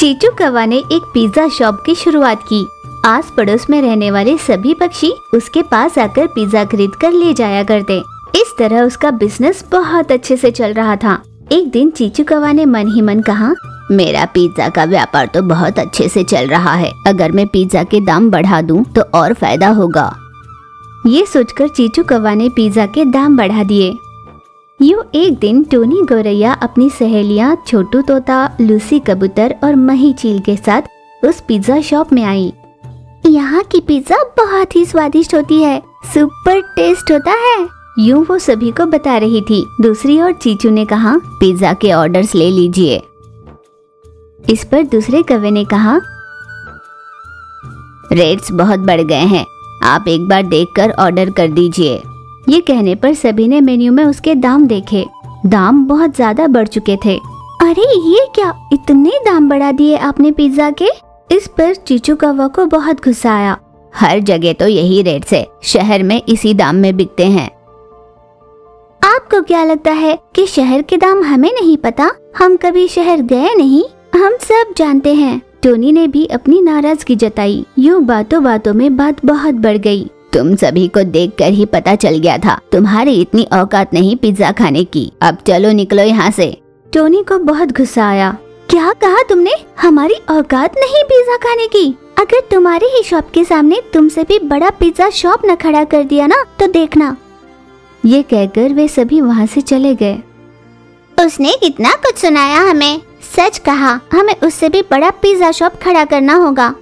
चीचू कवा ने एक पिज्जा शॉप की शुरुआत की। आस पड़ोस में रहने वाले सभी पक्षी उसके पास आकर पिज्जा खरीद कर ले जाया करते। इस तरह उसका बिज़नेस बहुत अच्छे से चल रहा था। एक दिन चीचू कवा ने मन ही मन कहा, मेरा पिज्जा का व्यापार तो बहुत अच्छे से चल रहा है। अगर मैं पिज्जा के दाम बढ़ा दूँ तो और फ़ायदा होगा। ये सोचकर चीचू कवा ने पिज्जा के दाम बढ़ा दिए। यूँ एक दिन टोनी गौरैया अपनी सहेलियाँ, छोटू तोता, लूसी कबूतर और मही चील के साथ उस पिज्जा शॉप में आई। यहाँ की पिज्जा बहुत ही स्वादिष्ट होती है, सुपर टेस्ट होता है। यूँ वो सभी को बता रही थी। दूसरी ओर चीचू ने कहा, पिज्जा के ऑर्डर्स ले लीजिए। इस पर दूसरे कवे ने कहा, रेट्स बहुत बढ़ गए हैं। आप एक बार देखकर ऑर्डर कर दीजिए। ये कहने पर सभी ने मेन्यू में उसके दाम देखे। दाम बहुत ज़्यादा बढ़ चुके थे। अरे, ये क्या? इतने दाम बढ़ा दिए आपने पिज्जा के? इस पर चीचू कौवा को बहुत गुस्सा आया। हर जगह तो यही रेट से, शहर में इसी दाम में बिकते हैं। आपको क्या लगता है कि शहर के दाम हमें नहीं पता? हम कभी शहर गए नहीं? हम सब जानते हैं। टोनी ने भी अपनी नाराज़गी जताई। यूँ बातों बातों में बात बहुत बढ़ गई। तुम सभी को देखकर ही पता चल गया था तुम्हारी इतनी औकात नहीं पिज्जा खाने की। अब चलो निकलो यहाँ से। टोनी को बहुत गुस्सा आया। क्या कहा तुमने? हमारी औकात नहीं पिज्जा खाने की। अगर तुम्हारे ही शॉप के सामने तुमसे भी बड़ा पिज्जा शॉप न खड़ा कर दिया ना तो देखना। ये कहकर वे सभी वहाँ से चले गए। उसने कितना कुछ सुनाया हमें। सच कहा हमें उससे भी बड़ा पिज्जा शॉप खड़ा करना होगा।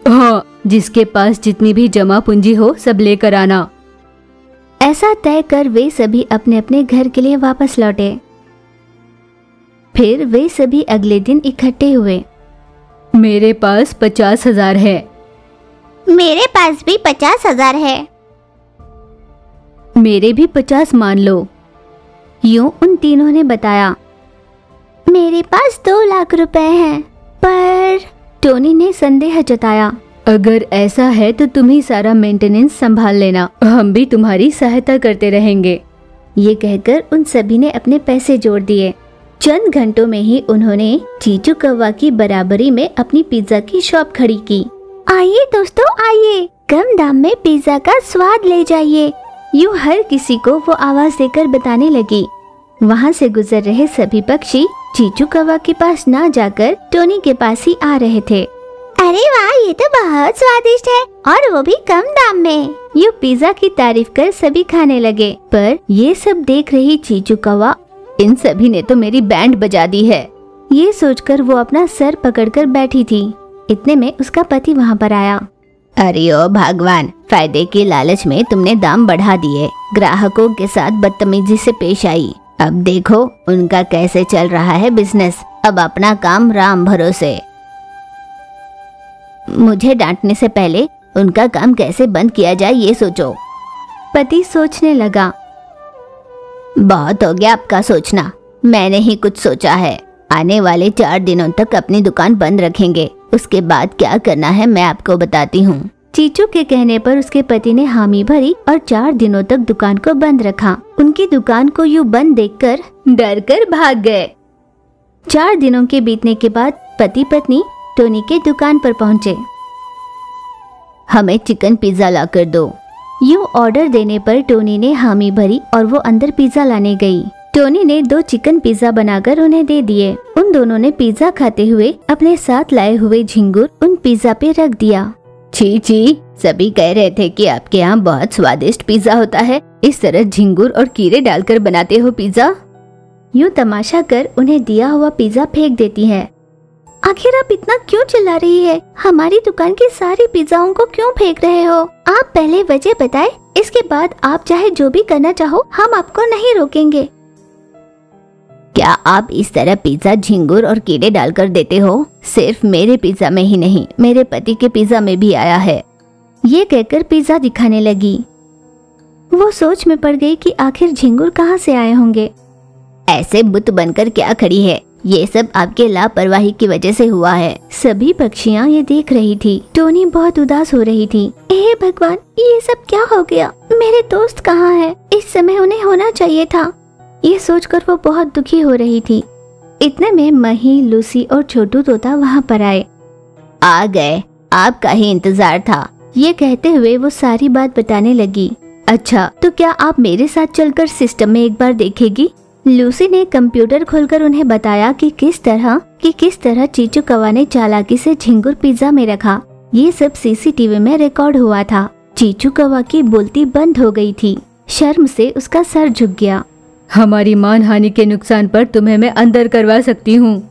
हाँ जिसके पास जितनी भी जमा पूंजी हो सब लेकर आना। ऐसा तय कर वे सभी अपने अपने घर के लिए वापस लौटे। फिर वे सभी अगले दिन इकट्ठे हुए। मेरे पास पचास हज़ार है। मेरे पास भी पचास हज़ार है। मेरे भी पचास मान लो। यूँ उन तीनों ने बताया। मेरे पास दो लाख रुपए हैं पर टोनी ने संदेह जताया, अगर ऐसा है तो तुम ही सारा मेंटेनेंस संभाल लेना, हम भी तुम्हारी सहायता करते रहेंगे। ये कहकर उन सभी ने अपने पैसे जोड़ दिए। चंद घंटों में ही उन्होंने चीचू कौवा की बराबरी में अपनी पिज्जा की शॉप खड़ी की। आइए दोस्तों, आइए, कम दाम में पिज्जा का स्वाद ले जाइए। यूँ हर किसी को वो आवाज़ देकर बताने लगी। वहाँ से गुजर रहे सभी पक्षी चीचू कौवा के पास ना जाकर टोनी के पास ही आ रहे थे। अरे वाह ये तो बहुत स्वादिष्ट है। और वो भी कम दाम में। यू पिज्जा की तारीफ़ कर सभी खाने लगे पर ये सब देख रही चीचू कौवा इन सभी ने तो मेरी बैंड बजा दी है। ये सोचकर वो अपना सर पकड़कर बैठी थी। इतने में उसका पति वहाँ पर आया। अरे ओ भगवान फ़ायदे के लालच में तुमने दाम बढ़ा दिए। ग्राहकों के साथ बदतमीजी से पेश आई। अब देखो, उनका कैसे चल रहा है बिज़नेस अब अपना काम राम भरोसे। मुझे डांटने से पहले उनका काम कैसे बंद किया जाए ये सोचो। पति सोचने लगा। बहुत हो गया आपका सोचना। मैंने ही कुछ सोचा है। आने वाले चार दिनों तक अपनी दुकान बंद रखेंगे। उसके बाद क्या करना है मैं आपको बताती हूँ। चीचू के कहने पर उसके पति ने हामी भरी और चार दिनों तक दुकान को बंद रखा। उनकी दुकान को यूँ बंद देखकर डर कर भाग गए। चार दिनों के बीतने के बाद पति पत्नी टोनी के दुकान पर पहुँचे। हमें चिकन पिज्जा ला कर दो। यूँ ऑर्डर देने पर टोनी ने हामी भरी और वो अंदर पिज्जा लाने गई। टोनी ने दो चिकन पिज्जा बनाकर उन्हें दे दिए। उन दोनों ने पिज्जा खाते हुए अपने साथ लाए हुए झिंगुर उन पिज्जा पे रख दिया। छी जी सभी कह रहे थे कि आपके यहाँ बहुत स्वादिष्ट पिज्जा होता है। इस तरह झिंगुर और कीड़े डालकर बनाते हो पिज्जा यूँ तमाशा कर उन्हें दिया हुआ पिज्जा फेंक देती है। आखिर आप इतना क्यों चिल्ला रही है? हमारी दुकान की सारी पिज्जाओं को क्यों फेंक रहे हो? आप पहले वजह बताए, इसके बाद आप चाहे जो भी करना चाहो, हम आपको नहीं रोकेंगे। क्या आप इस तरह पिज्जा, झिंगुर और कीड़े डालकर देते हो? सिर्फ़ मेरे पिज्जा में ही नहीं, मेरे पति के पिज्जा में भी आया है। ये कहकर पिज्जा दिखाने लगी। वो सोच में पड़ गई कि आखिर झिंगुर कहाँ से आए होंगे। ऐसे बुत बनकर क्या खड़ी है? ये सब आपके लापरवाही की वजह से हुआ है। सभी पक्षियाँ ये देख रही थी। टोनी बहुत उदास हो रही थी। हे भगवान, ये सब क्या हो गया? मेरे दोस्त कहाँ है? इस समय उन्हें होना चाहिए था। ये सोचकर वो बहुत दुखी हो रही थी। इतने में मही, लूसी और छोटू तोता वहाँ पर आए। आ गए, आपका ही इंतज़ार था। ये कहते हुए वो सारी बात बताने लगी। अच्छा तो क्या आप मेरे साथ चलकर सिस्टम में एक बार देखेगी? लूसी ने कंप्यूटर खोलकर उन्हें बताया कि किस तरह, कि किस तरह चीचू कवा ने चालाकी से झिंगुर पिज्जा में रखा। ये सब सीसीटीवी में रिकॉर्ड हुआ था। चीचू कवा की बोलती बंद हो गई थी। शर्म से उसका सर झुक गया। हमारी मान हानि के नुकसान पर तुम्हें मैं अंदर करवा सकती हूँ।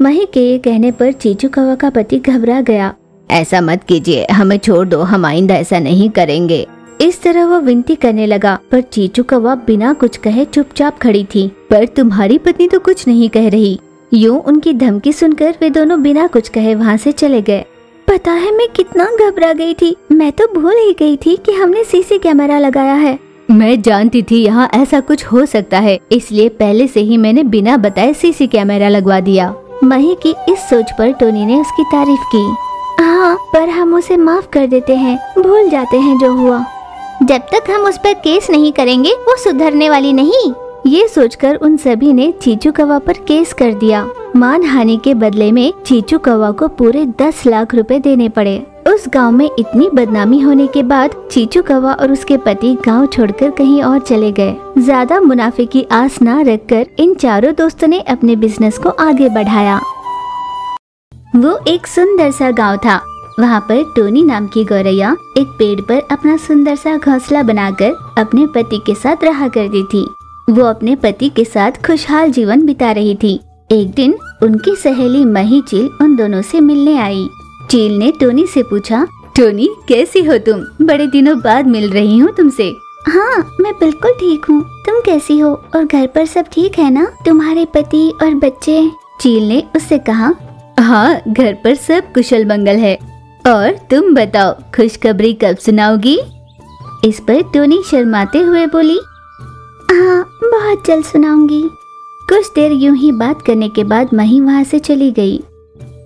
मही के ये कहने पर चीचू कवा का पति घबरा गया। ऐसा मत कीजिए, हमें छोड़ दो, हम आइंदा ऐसा नहीं करेंगे। इस तरह वो विनती करने लगा, पर चीचू कौवा बिना कुछ कहे चुपचाप खड़ी थी। पर तुम्हारी पत्नी तो कुछ नहीं कह रही। यूँ उनकी धमकी सुनकर वे दोनों बिना कुछ कहे वहाँ से चले गए। पता है मैं कितना घबरा गई थी। मैं तो भूल ही गई थी कि हमने सीसी कैमरा लगाया है। मैं जानती थी यहाँ ऐसा कुछ हो सकता है, इसलिए पहले से ही मैंने बिना बताए सीसी कैमरा लगवा दिया। मही की इस सोच पर टोनी ने उसकी तारीफ़ की। हाँ पर हम उसे माफ़ कर देते हैं, भूल जाते हैं जो हुआ। जब तक हम उस पर केस नहीं करेंगे, वो सुधरने वाली नहीं। ये सोचकर उन सभी ने चीचू कवा पर केस कर दिया। मान हानि के बदले में चीचू कवा को पूरे दस लाख रुपए देने पड़े। उस गाँव में इतनी बदनामी होने के बाद चीचू कवा और उसके पति गाँव छोड़कर कहीं और चले गए। ज़्यादा मुनाफे की आस न रखकर इन चारों दोस्तों ने अपने बिज़नेस को आगे बढ़ाया। वो एक सुंदर सा गाँव था। वहाँ पर टोनी नाम की गौरैया एक पेड़ पर अपना सुंदर सा घोंसला बनाकर अपने पति के साथ रहा करती थी। वो अपने पति के साथ खुशहाल जीवन बिता रही थी। एक दिन उनकी सहेली मही चील उन दोनों से मिलने आई। चील ने टोनी से पूछा, टोनी, कैसी हो तुम? बड़े दिनों बाद मिल रही हूँ तुमसे. हाँ मैं बिल्कुल ठीक हूँ। तुम कैसी हो? और घर पर सब ठीक है ना? तुम्हारे पति और बच्चे? चील ने उससे कहा हाँ घर पर सब कुशल मंगल है। और तुम बताओ, खुशखबरी कब सुनाओगी? इस पर टोनी शर्माते हुए बोली हाँ बहुत जल्द सुनाऊँगी। कुछ देर यूँ ही बात करने के बाद मही वहाँ से चली गई।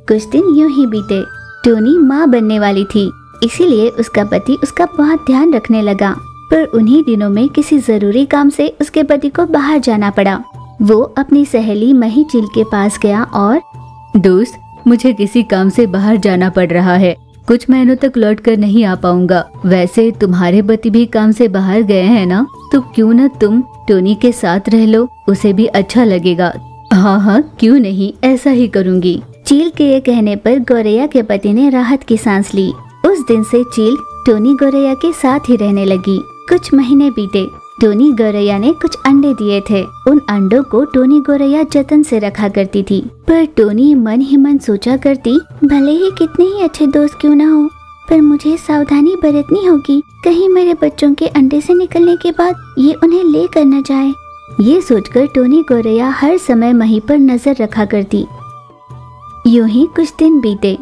कुछ दिन यूँ ही बीते। टोनी माँ बनने वाली थी। इसीलिए उसका पति उसका बहुत ध्यान रखने लगा। पर उन्हीं दिनों में किसी ज़रूरी काम से उसके पति को बाहर जाना पड़ा। वो अपनी सहेली मही चिल के पास गया और, दोस्त, मुझे किसी काम से बाहर जाना पड़ रहा है। कुछ महीनों तक लौट कर नहीं आ पाऊँगा। वैसे तुम्हारे पति भी काम से बाहर गए हैं ना? तो क्यों न तुम टोनी के साथ रह लो? उसे भी अच्छा लगेगा। हाँ हाँ क्यों नहीं? ऐसा ही करूँगी। चील के ये कहने पर गौरैया के पति ने राहत की सांस ली। उस दिन से चील टोनी गौरैया के साथ ही रहने लगी। कुछ महीने बीते। टोनी गौरैया ने कुछ अंडे दिए थे। उन अंडों को टोनी गौरैया जतन से रखा करती थी। पर टोनी मन ही मन सोचा करती, भले ही कितने ही अच्छे दोस्त क्यों ना हो, पर मुझे सावधानी बरतनी होगी। कहीं मेरे बच्चों के अंडे से निकलने के बाद ये उन्हें ले कर न जाए। ये सोचकर टोनी गौरैया हर समय मही पर नज़र रखा करती। यूँ ही कुछ दिन बीते।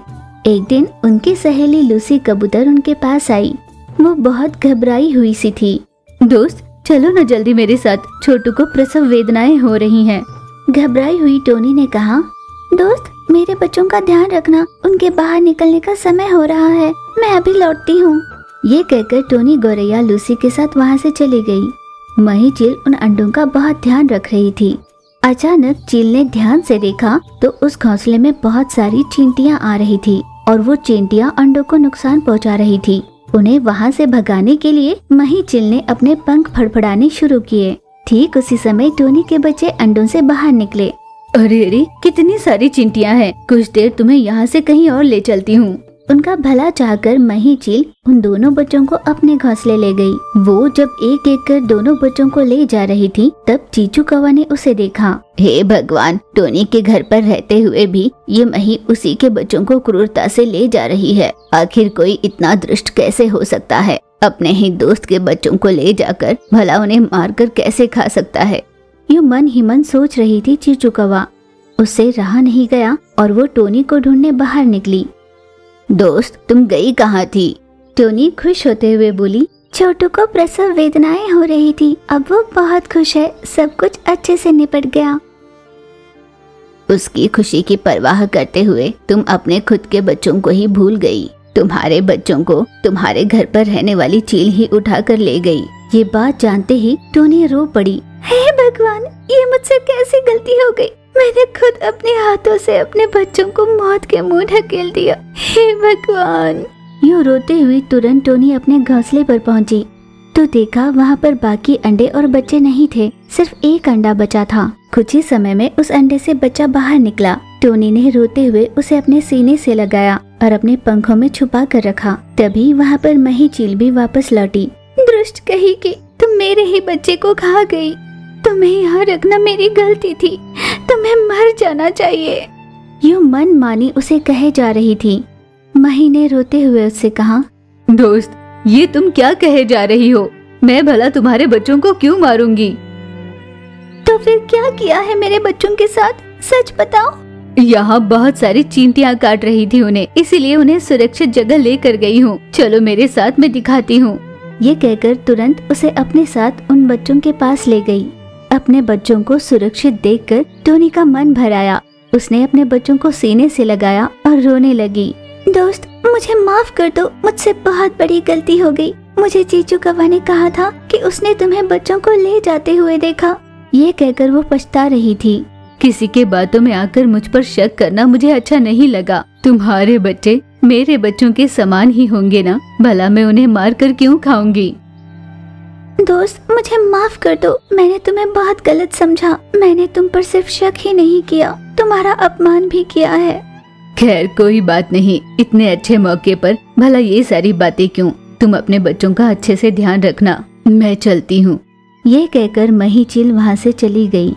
एक दिन उनकी सहेली लूसी कबूतर उनके पास आई। वो बहुत घबराई हुई सी थी। दोस्त, चलो ना जल्दी मेरे साथ। छोटू को प्रसव वेदनाएँ हो रही हैं। घबराई हुई टोनी ने कहा, दोस्त, मेरे बच्चों का ध्यान रखना। उनके बाहर निकलने का समय हो रहा है। मैं अभी लौटती हूँ। ये कहकर टोनी गोरैया लूसी के साथ वहाँ से चली गई। मही चील उन अंडों का बहुत ध्यान रख रही थी। अचानक चील ने ध्यान से देखा तो उस घोंसले में बहुत सारी चींटियाँ आ रही थी और वो चींटियाँ अंडों को नुकसान पहुँचा रही थी। उन्हें वहाँ से भगाने के लिए मही चिल ने अपने पंख फड़फड़ाने शुरू किए। ठीक उसी समय टोनी के बच्चे अंडों से बाहर निकले। अरे अरे, कितनी सारी चिंटियाँ हैं। कुछ देर तुम्हें यहाँ से कहीं और ले चलती हूँ। उनका भला चाहकर मही चील उन दोनों बच्चों को अपने घोंसले ले गई। वो जब एक एक कर दोनों बच्चों को ले जा रही थी, तब चीचू कवा ने उसे देखा। हे भगवान, टोनी के घर पर रहते हुए भी ये मही उसी के बच्चों को क्रूरता से ले जा रही है। आखिर कोई इतना दृष्ट कैसे हो सकता है? अपने ही दोस्त के बच्चों को ले जाकर भला उन्हें मारकर कैसे खा सकता है? यू मन ही मन सोच रही थी चीचू कवा। उससे रहा नहीं गया और वो टोनी को ढूँढने बाहर निकली। दोस्त, तुम गई कहाँ थी? टोनी खुश होते हुए बोली, छोटू को प्रसव वेदनाएँ हो रही थी, अब वो बहुत खुश है, सब कुछ अच्छे से निपट गया। उसकी खुशी की परवाह करते हुए तुम अपने खुद के बच्चों को ही भूल गई। तुम्हारे बच्चों को तुम्हारे घर पर रहने वाली चील ही उठा कर ले गई। ये बात जानते ही टोनी रो पड़ी। हे भगवान, ये मुझसे कैसी गलती हो गई? मैंने खुद अपने हाथों से अपने बच्चों को मौत के मुँह ढकेल दिया। हे भगवान! यूँ रोते हुए तुरंत टोनी अपने घोंसले पर पहुँची। तो देखा वहाँ पर बाकी अंडे और बच्चे नहीं थे, सिर्फ़ एक अंडा बचा था। कुछ ही समय में उस अंडे से बच्चा बाहर निकला। टोनी ने रोते हुए उसे अपने सीने से लगाया और अपने पंखों में छुपा कर रखा। तभी वहाँ पर मही चील भी वापस लौटी। दृष्ट कही कि तुम मेरे ही बच्चे को खा गई। तुम्हें यहाँ रखना मेरी गलती थी। तुम्हें मर जाना चाहिए। यूँ मन मानी उसे कहे जा रही थी। मही ने रोते हुए उससे कहा दोस्त ये तुम क्या कहे जा रही हो? मैं भला तुम्हारे बच्चों को क्यों मारूँगी? तो फिर क्या किया है मेरे बच्चों के साथ? सच बताओ। यहाँ बहुत सारी चींटियाँ काट रही थी उन्हें इसीलिए उन्हें सुरक्षित जगह लेकर गई हूँ। चलो मेरे साथ मैं दिखाती हूँ। ये कहकर तुरंत उसे अपने साथ उन बच्चों के पास ले गई। अपने बच्चों को सुरक्षित देखकर टोनी का मन भर आया उसने अपने बच्चों को सीने से लगाया और रोने लगी। दोस्त, मुझे माफ़ कर दो, मुझसे बहुत बड़ी गलती हो गई। मुझे चीचू कवा ने कहा था कि उसने तुम्हें बच्चों को ले जाते हुए देखा। ये कहकर वो पछता रही थी। किसी के बातों में आकर मुझ पर शक करना मुझे अच्छा नहीं लगा। तुम्हारे बच्चे मेरे बच्चों के समान ही होंगे ना? भला मैं उन्हें मार कर क्यों खाऊँगी? दोस्त मुझे माफ़ कर दो। मैंने तुम्हें बहुत गलत समझा। मैंने तुम पर सिर्फ़ शक ही नहीं किया। तुम्हारा अपमान भी किया है। खैर कोई बात नहीं। इतने अच्छे मौके पर भला ये सारी बातें क्यों? तुम अपने बच्चों का अच्छे से ध्यान रखना। मैं चलती हूँ। ये कहकर मही चिल वहाँ से चली गई।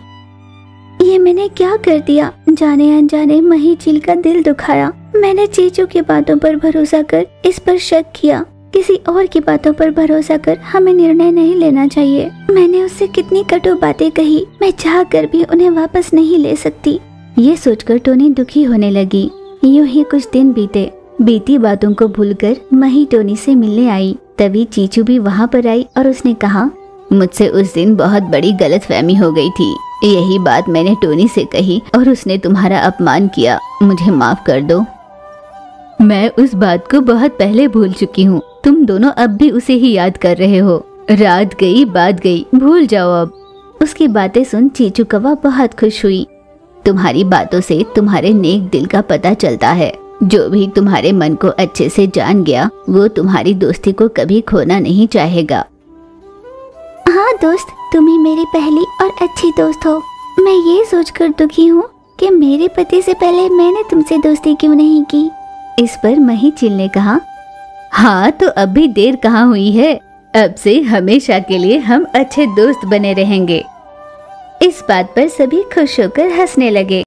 ये मैंने क्या कर दिया? जाने अनजाने मही चिल का दिल दुखाया। मैंने चीचू की बातों पर भरोसा कर इस पर शक किया। किसी और की बातों पर भरोसा कर हमें निर्णय नहीं लेना चाहिए। मैंने उससे कितनी कटु बातें कही, मैं चाह कर भी उन्हें वापस नहीं ले सकती। ये सोचकर टोनी दुखी होने लगी। यूँ ही कुछ दिन बीते। बीती बातों को भूलकर मही टोनी से मिलने आई। तभी चीचू भी वहाँ पर आई और उसने कहा, मुझसे उस दिन बहुत बड़ी गलत फहमी हो गई थी। यही बात मैंने टोनी से कही और उसने तुम्हारा अपमान किया। मुझे माफ़ कर दो। मैं उस बात को बहुत पहले भूल चुकी हूँ। तुम दोनों अब भी उसे ही याद कर रहे हो। रात गई, बात गई, भूल जाओ अब। उसकी बातें सुन चीचू कवा बहुत खुश हुई। तुम्हारी बातों से तुम्हारे नेक दिल का पता चलता है। जो भी तुम्हारे मन को अच्छे से जान गया, वो तुम्हारी दोस्ती को कभी खोना नहीं चाहेगा। हाँ दोस्त, तुम ही मेरी पहली और अच्छी दोस्त हो। मैं ये सोचकर दुखी हूँ कि मेरे पति से पहले मैंने तुमसे दोस्ती क्यों नहीं की? इस पर मही चिल ने कहा हाँ तो अब भी देर कहाँ हुई है? अब से हमेशा के लिए हम अच्छे दोस्त बने रहेंगे। इस बात पर सभी खुश होकर हंसने लगे।